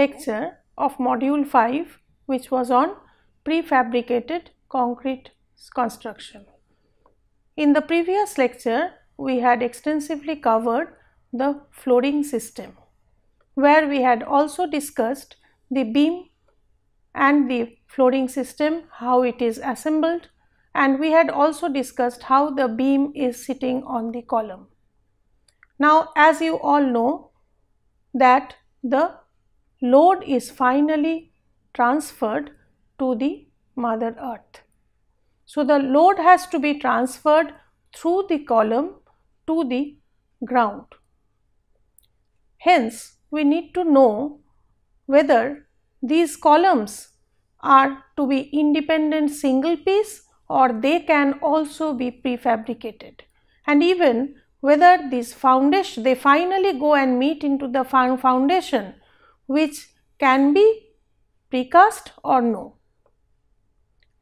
Lecture of module 5 which was on prefabricated concrete construction. In the previous lecture we had extensively covered the flooring system where we had also discussed the beam and the flooring system how it is assembled and we had also discussed how the beam is sitting on the column. Now as you all know that the load is finally transferred to the mother earth. So, the load has to be transferred through the column to the ground. Hence, we need to know whether these columns are to be independent single piece or they can also be prefabricated and even whether this foundation they finally go and meet into the foundation which can be precast or no.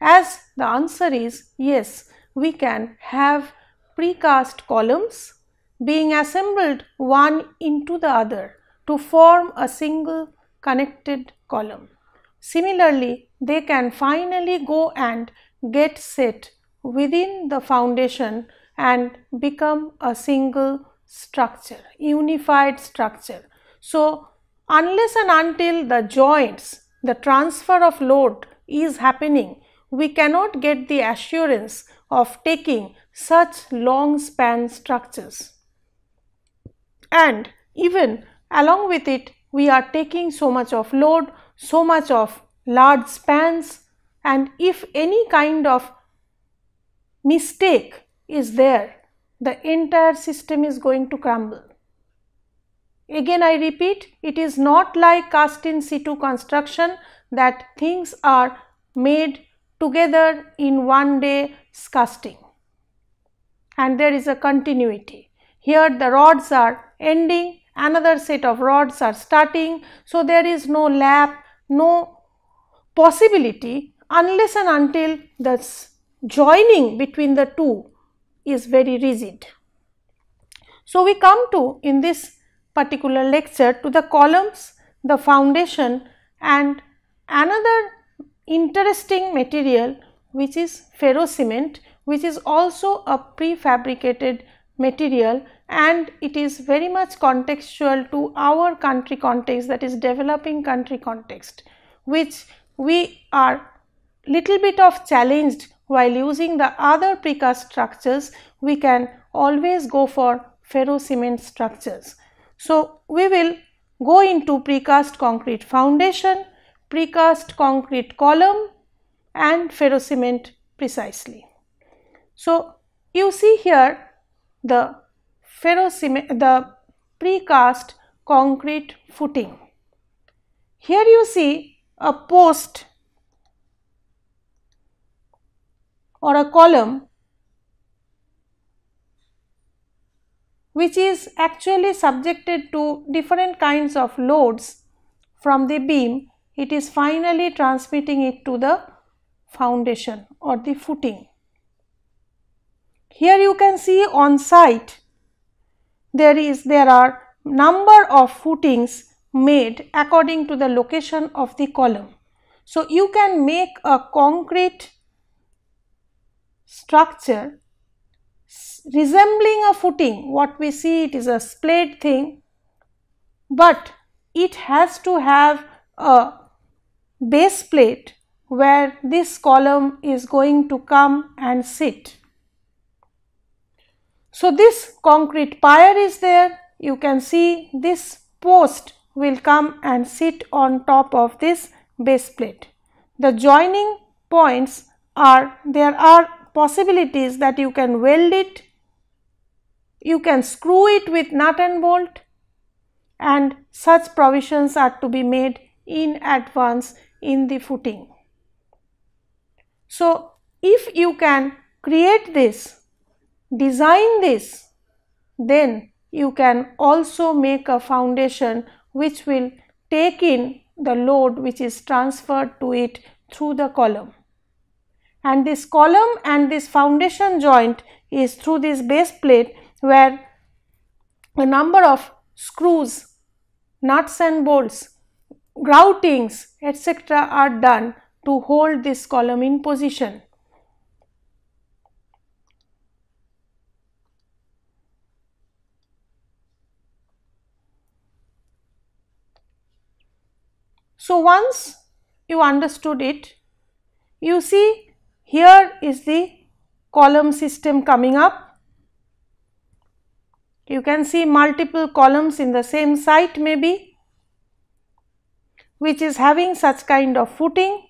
As the answer is yes, we can have precast columns being assembled one into the other to form a single connected column. Similarly, they can finally go and get set within the foundation and become a single structure, unified structure. So, unless and until the joints, the transfer of load is happening, we cannot get the assurance of taking such long span structures. And even along with it, we are taking so much of load, so much of large spans and if any kind of mistake is there, the entire system is going to crumble. Again I repeat, it is not like cast in situ construction that things are made together in one day casting and there is a continuity. Here the rods are ending, another set of rods are starting. So, there is no lap, no possibility unless and until the joining between the two is very rigid. So, we come to in this particular lecture to the columns, the foundation and another interesting material which is ferro cement which is also a prefabricated material and it is very much contextual to our country context that is developing country context which we are little bit of challenged while using the other precast structures, we can always go for ferro cement structures. So, we will go into precast concrete foundation, precast concrete column and ferro cement precisely. So, you see here the ferro cement, the precast concrete footing. Here you see a post or a column which is actually subjected to different kinds of loads from the beam, it is finally transmitting it to the foundation or the footing. Here you can see on site there is there are number of footings made according to the location of the column. So, you can make a concrete structure resembling a footing what we see it is a splayed thing but it has to have a base plate where this column is going to come and sit. So, this concrete pier is there you can see this post will come and sit on top of this base plate. The joining points are there are possibilities that you can weld it, you can screw it with nut and bolt and such provisions are to be made in advance in the footing. So, if you can create this, design this, then you can also make a foundation which will take in the load which is transferred to it through the column. And this column and this foundation joint is through this base plate where a number of screws, nuts and bolts, groutings etc. are done to hold this column in position. So, once you understood it, you see here is the column system coming up. You can see multiple columns in the same site maybe which is having such kind of footing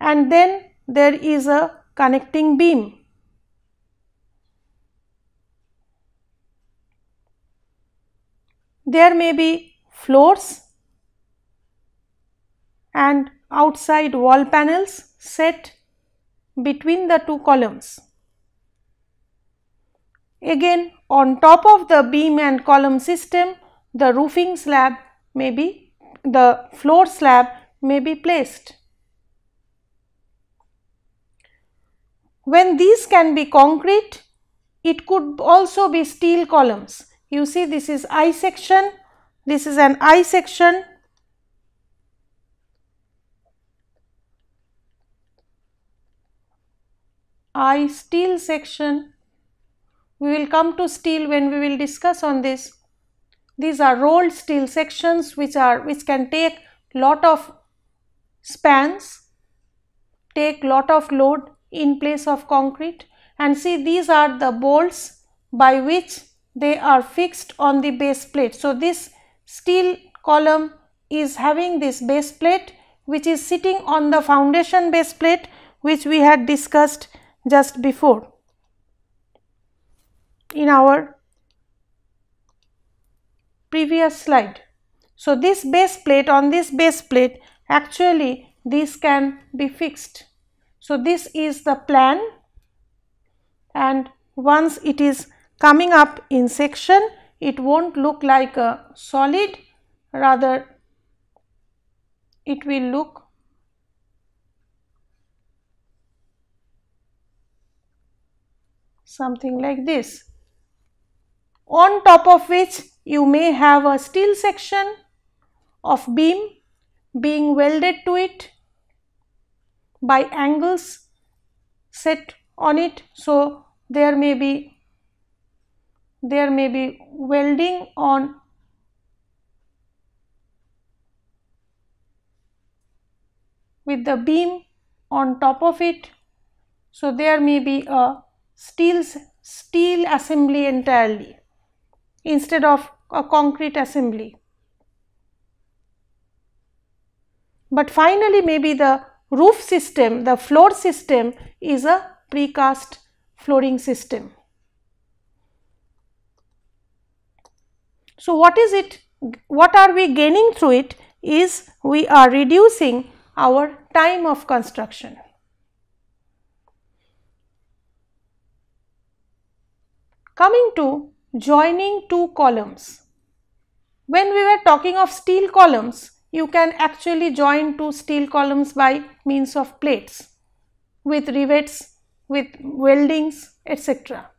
and then there is a connecting beam. There may be floors and outside wall panels set between the two columns. Again on top of the beam and column system the roofing slab may be the floor slab may be placed. When these can be concrete, it could also be steel columns you see this is I section, this is an I section. I steel section. We will come to steel when we will discuss on this. These are rolled steel sections which are which can take lot of spans, take lot of load in place of concrete and see these are the bolts by which they are fixed on the base plate. So, this steel column is having this base plate which is sitting on the foundation base plate which we had discussed just before in our previous slide. So, this base plate on this base plate actually this can be fixed. So, this is the plan and once it is coming up in section it won't look like a solid rather it will look something like this on top of which you may have a steel section of beam being welded to it by angles set on it. So, there may be there may be welding on with the beam on top of it. So, there may be a steel, steel assembly entirely instead of a concrete assembly. But finally, maybe the roof system, the floor system is a precast flooring system. So, what is it, what are we gaining through it is we are reducing our time of construction. Coming to joining two columns. When we were talking of steel columns, you can actually join two steel columns by means of plates with rivets, with weldings, etc.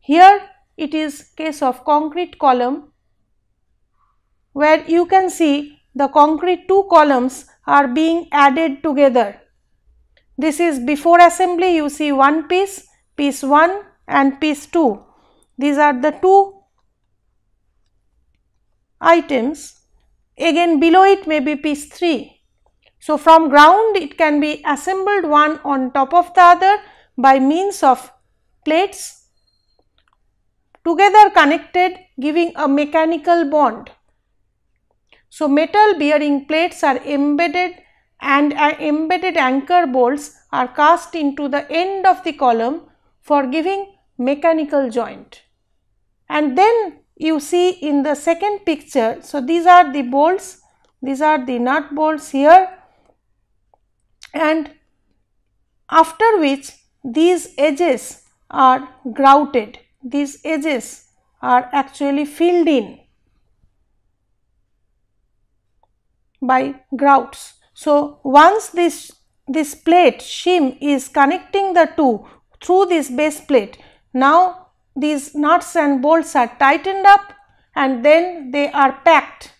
Here it is case of concrete column where you can see the concrete two columns are being added together. This is before assembly you see one piece, piece 1 and piece 2. These are the two items again below it may be piece 3. So, from ground it can be assembled one on top of the other by means of plates together connected giving a mechanical bond. So, metal bearing plates are embedded and embedded anchor bolts are cast into the end of the column for giving mechanical joint. and then you see in the second picture. So, these are the bolts, these are the nut bolts here and after which these edges are grouted, these edges are actually filled in by grouts. So, once this, this plate shim is connecting the two through this base plate, now these nuts and bolts are tightened up and then they are packed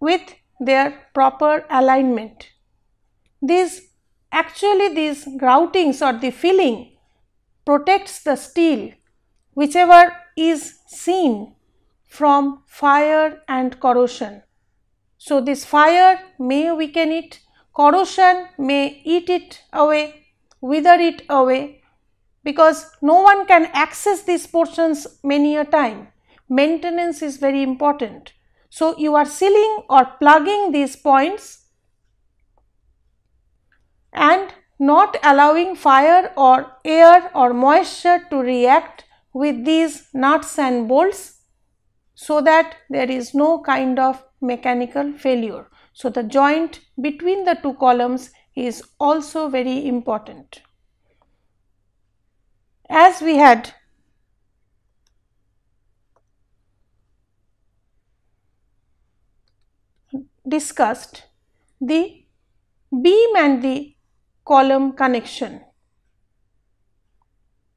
with their proper alignment. These actually these groutings or the filling protects the steel whichever is seen from fire and corrosion. So, this fire may weaken it, corrosion may eat it away, wither it away because no one can access these portions many a time. Maintenance is very important. So, you are sealing or plugging these points and not allowing fire or air or moisture to react with these nuts and bolts so that there is no kind of mechanical failure. So, the joint between the two columns is also very important as we had discussed the beam and the column connection.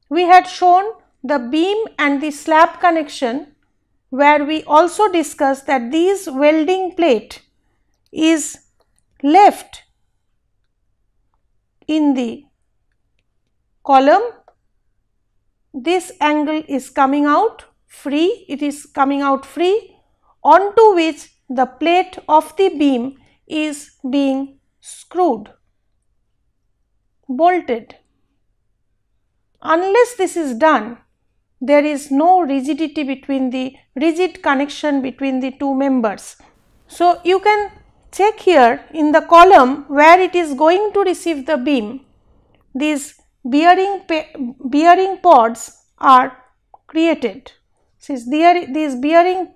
We had shown the beam and the slab connection where we also discussed that these welding plate is left in the column this angle is coming out free, it is coming out free onto which the plate of the beam is being screwed, bolted. Unless this is done, there is no rigidity between the rigid connection between the two members. So, you can check here in the column where it is going to receive the beam, these bearing, bearing pads are created. Since these bearing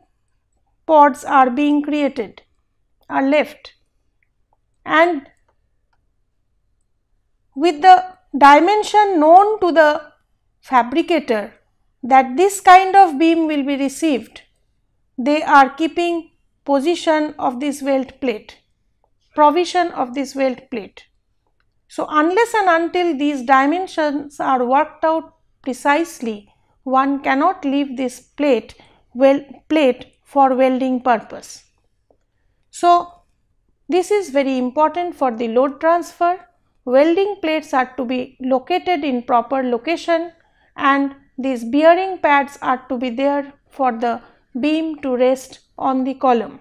pads are being created, are left and with the dimension known to the fabricator that this kind of beam will be received, they are keeping position of this weld plate, provision of this weld plate. So, unless and until these dimensions are worked out precisely, one cannot leave this plate well plate for welding purpose. So, this is very important for the load transfer. Welding plates are to be located in proper location and these bearing pads are to be there for the beam to rest on the column.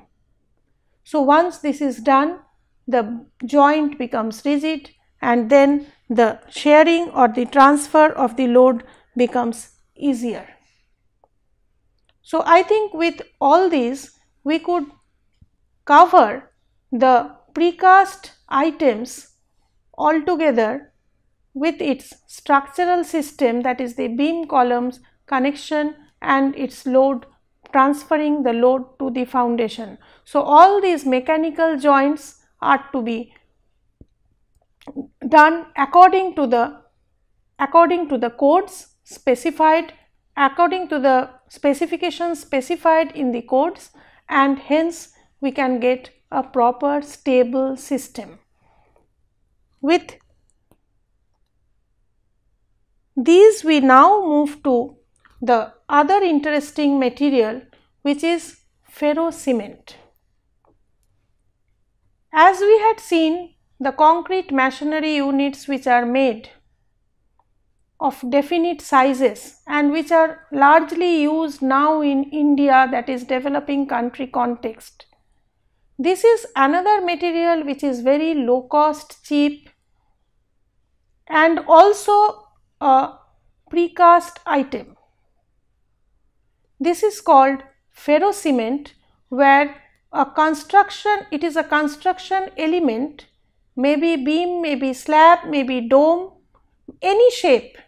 So, once this is done, the joint becomes rigid and then the sharing or the transfer of the load becomes easier. So, I think with all these we could cover the precast items altogether with its structural system that is the beam columns connection and its load transferring the load to the foundation. So, all these mechanical joints are to be done according to the according to the codes specified according to the specifications specified in the codes and hence we can get a proper stable system. With these we now move to the other interesting material which is ferro cement. As we had seen the concrete masonry units which are made of definite sizes and which are largely used now in India that is developing country context. This is another material which is very low cost, cheap and also a precast item. This is called ferro cement where a construction, it is a construction element maybe beam, maybe slab, maybe dome, any shape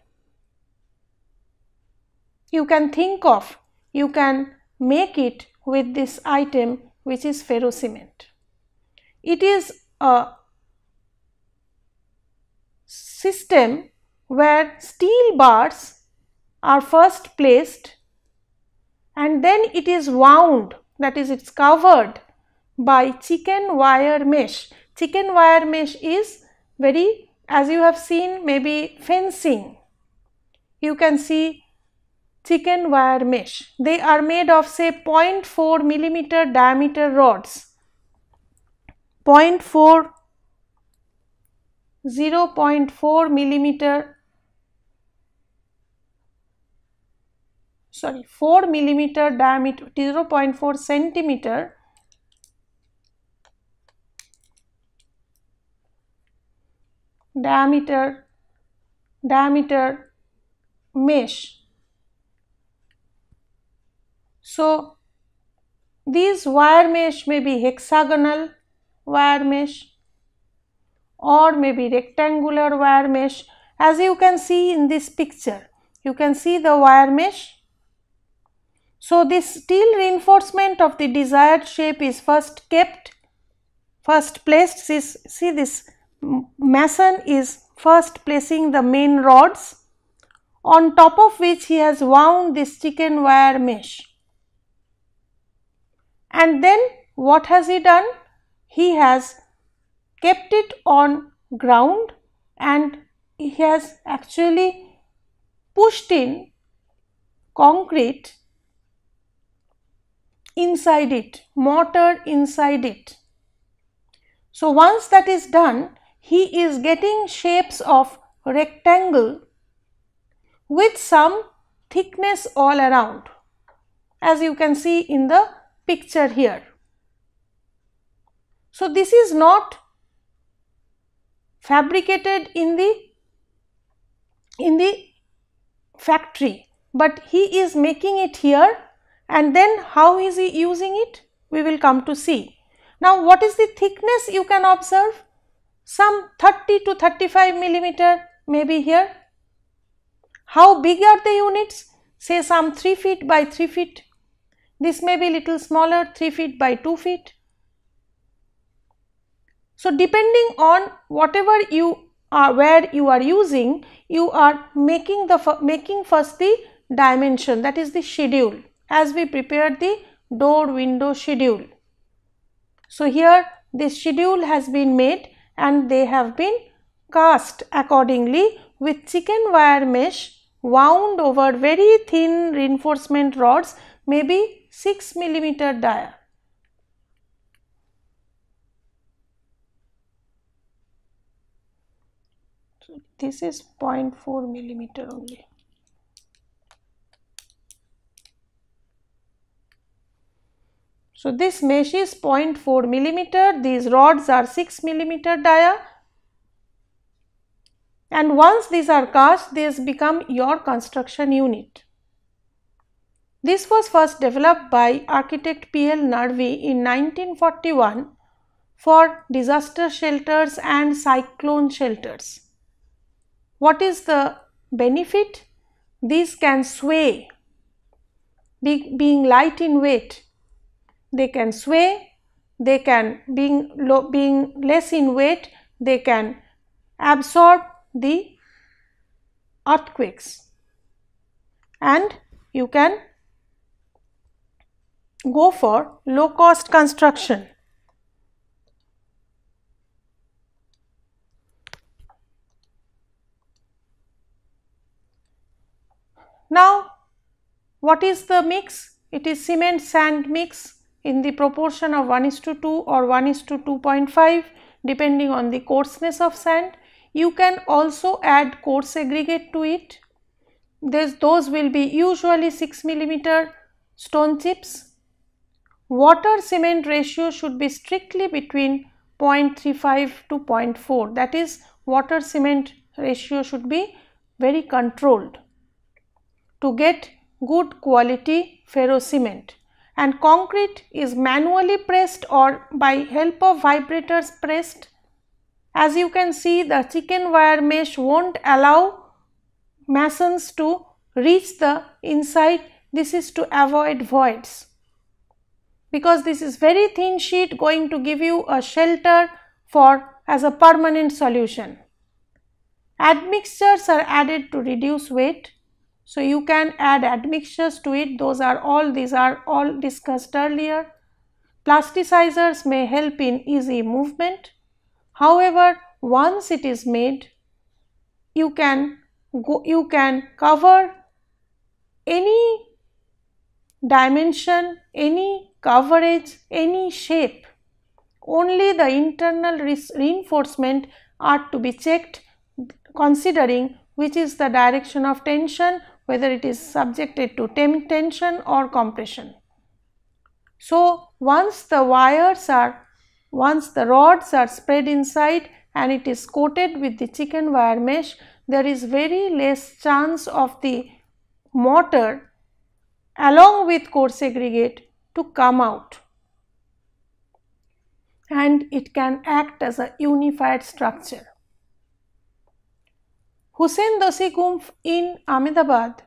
you can think of, you can make it with this item which is ferrocement. It is a system where steel bars are first placed and then it is wound that is it is covered by chicken wire mesh. Chicken wire mesh is very as you have seen maybe fencing. You can see chicken wire mesh. They are made of say 0.4 millimeter diameter rods. 0.4 0.4 millimeter sorry 4 millimeter diameter 0.4 centimeter diameter diameter mesh. So these wire mesh may be hexagonal wire mesh or maybe rectangular wire mesh. As you can see in this picture you can see the wire mesh so, this steel reinforcement of the desired shape is first kept, first placed, see, this mason is first placing the main rods on top of which he has wound this chicken wire mesh. And then what has he done? He has kept it on ground and he has actually pushed in concrete inside it, mortar inside it. So, once that is done, he is getting shapes of rectangle with some thickness all around as you can see in the picture here. So, this is not fabricated in the in the factory, but he is making it here and then how is he using it? We will come to see. Now, what is the thickness you can observe? Some 30 to 35 millimeter maybe here. How big are the units? Say some 3 feet by 3 feet. This may be little smaller 3 feet by 2 feet. So, depending on whatever you are where you are using, you are making the making first the dimension that is the schedule as we prepared the door window schedule. So, here this schedule has been made and they have been cast accordingly with chicken wire mesh wound over very thin reinforcement rods maybe 6 millimeter dia. So, this is 0.4 millimeter only. So, this mesh is 0.4 millimeter, these rods are 6 millimeter dia and once these are cast, these become your construction unit. This was first developed by architect P. L. Nervi in 1941 for disaster shelters and cyclone shelters. What is the benefit? These can sway, be, being light in weight they can sway, they can being low, being less in weight, they can absorb the earthquakes and you can go for low cost construction. Now, what is the mix? It is cement sand mix in the proportion of 1 is to 2 or 1 is to 2.5 depending on the coarseness of sand. You can also add coarse aggregate to it. This, those will be usually 6 millimeter stone chips. Water cement ratio should be strictly between 0.35 to 0.4 that is water cement ratio should be very controlled to get good quality ferro cement and concrete is manually pressed or by help of vibrators pressed. As you can see the chicken wire mesh not allow masons to reach the inside this is to avoid voids because this is very thin sheet going to give you a shelter for as a permanent solution. Admixtures are added to reduce weight. So, you can add admixtures to it those are all these are all discussed earlier. Plasticizers may help in easy movement. However, once it is made you can go you can cover any dimension, any coverage, any shape. Only the internal reinforcement are to be checked considering which is the direction of tension whether it is subjected to tension or compression. So, once the wires are once the rods are spread inside and it is coated with the chicken wire mesh there is very less chance of the mortar along with coarse aggregate to come out and it can act as a unified structure. Husain Doshi Gufa in Ahmedabad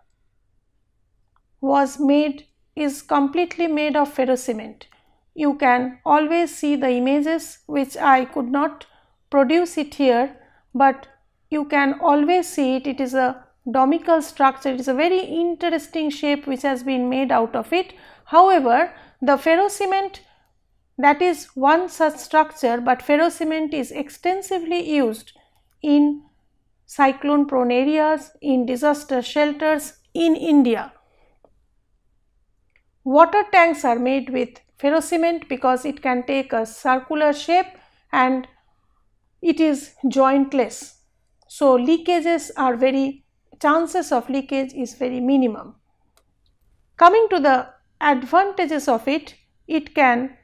was made is completely made of ferrocement. You can always see the images which I could not produce it here, but you can always see it. It is a domical structure. It is a very interesting shape which has been made out of it. However, the ferrocement that is one such structure, but ferrocement is extensively used in cyclone prone areas, in disaster shelters in India. Water tanks are made with ferrocement because it can take a circular shape and it is jointless. So, leakages are very chances of leakage is very minimum. Coming to the advantages of it, it can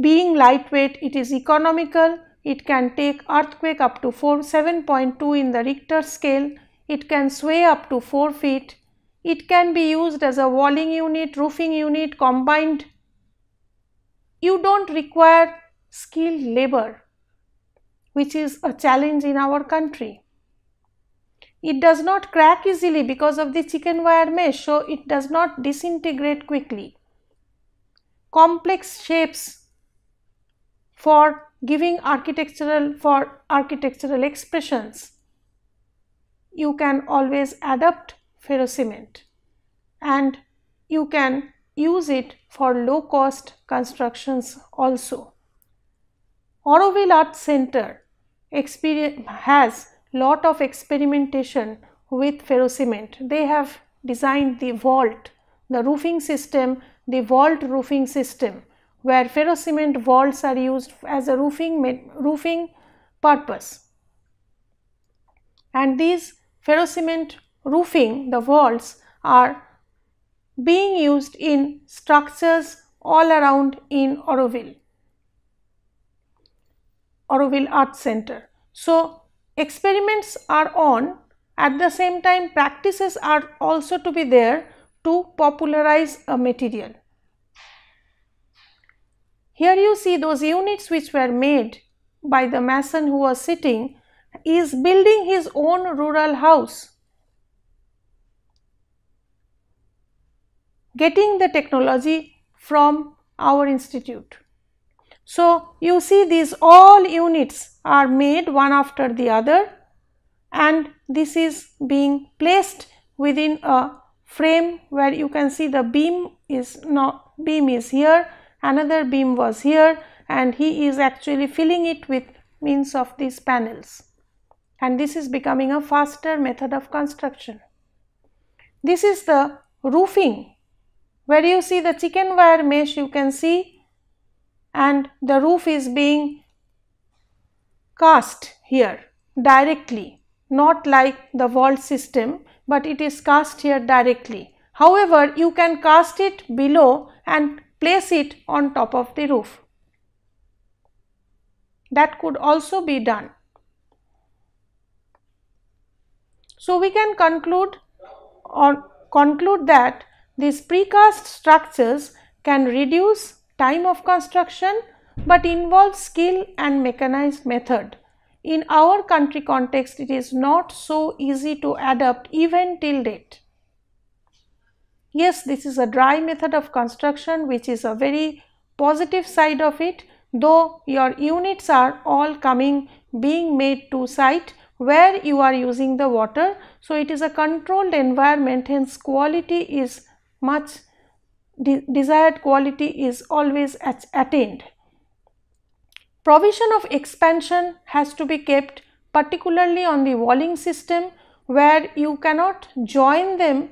being lightweight, it is economical, it can take earthquake up to 4 7.2 in the Richter scale, it can sway up to 4 feet, it can be used as a walling unit, roofing unit combined. You do not require skilled labor which is a challenge in our country. It does not crack easily because of the chicken wire mesh, so it does not disintegrate quickly. Complex shapes for giving architectural for architectural expressions you can always adapt ferrocement and you can use it for low cost constructions also. Auroville Art Center has lot of experimentation with ferrocement. They have designed the vault, the roofing system, the vault roofing system where ferrocement vaults are used as a roofing, roofing purpose. And these ferrocement roofing, the vaults are being used in structures all around in Auroville, Auroville Art Center. So, experiments are on at the same time practices are also to be there to popularize a material. Here you see those units which were made by the mason who was sitting is building his own rural house. Getting the technology from our institute. So, you see these all units are made one after the other and this is being placed within a frame where you can see the beam is not beam is here another beam was here and he is actually filling it with means of these panels and this is becoming a faster method of construction. This is the roofing where you see the chicken wire mesh you can see and the roof is being cast here directly not like the vault system but it is cast here directly. However, you can cast it below and place it on top of the roof. That could also be done. So, we can conclude conclude that these precast structures can reduce time of construction but involves skill and mechanized method. In our country context, it is not so easy to adapt even till date. Yes, this is a dry method of construction which is a very positive side of it though your units are all coming being made to site where you are using the water. So, it is a controlled environment hence quality is much de desired quality is always attained. Provision of expansion has to be kept particularly on the walling system where you cannot join them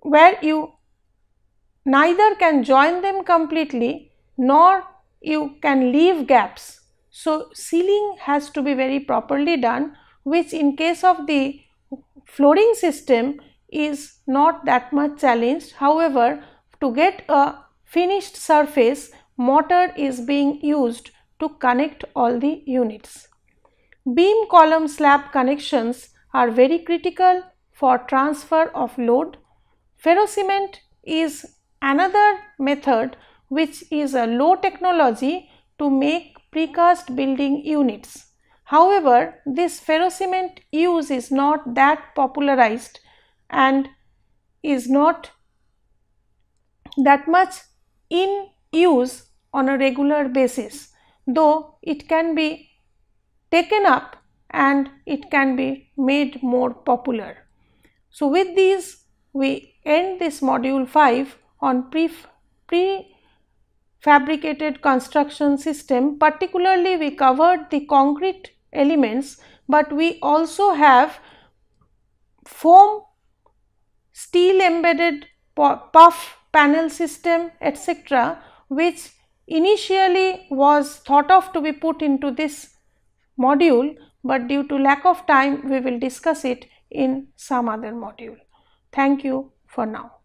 where you neither can join them completely nor you can leave gaps. So, sealing has to be very properly done which in case of the flooring system is not that much challenged. However, to get a finished surface mortar is being used to connect all the units. Beam column slab connections are very critical for transfer of load. Ferrocement is another method which is a low technology to make precast building units. However, this ferrocement use is not that popularized and is not that much in use on a regular basis, though it can be taken up and it can be made more popular. So, with these we end this module 5 on pre, pre fabricated construction system particularly we covered the concrete elements, but we also have foam steel embedded PUF panel system etc., which initially was thought of to be put into this module, but due to lack of time we will discuss it in some other module. Thank you for now.